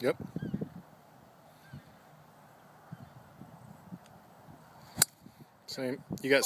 Yep. Same. You got